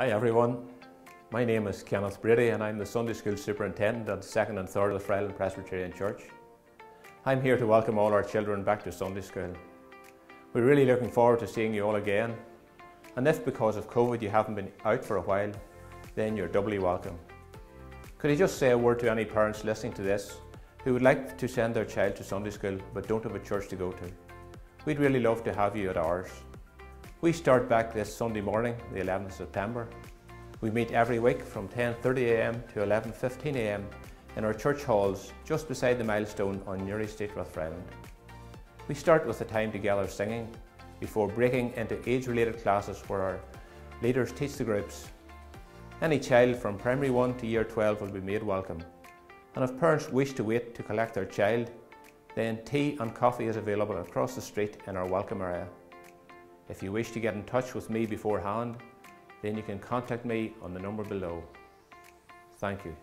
Hi everyone, my name is Kenneth Brady and I'm the Sunday School Superintendent at 2nd and 3rd Rathfriland Presbyterian Church. I'm here to welcome all our children back to Sunday School. We're really looking forward to seeing you all again and if because of COVID you haven't been out for a while, then you're doubly welcome. Could I just say a word to any parents listening to this who would like to send their child to Sunday School but don't have a church to go to? We'd really love to have you at ours. We start back this Sunday morning, the 11th of September. We meet every week from 10.30am to 11.15am in our church halls just beside the milestone on Newry Street, Rathfriland. We start with a time together singing before breaking into age-related classes where our leaders teach the groups. Any child from primary 1 to year 12 will be made welcome. And if parents wish to wait to collect their child, then tea and coffee is available across the street in our welcome area. If you wish to get in touch with me beforehand, then you can contact me on the number below. Thank you.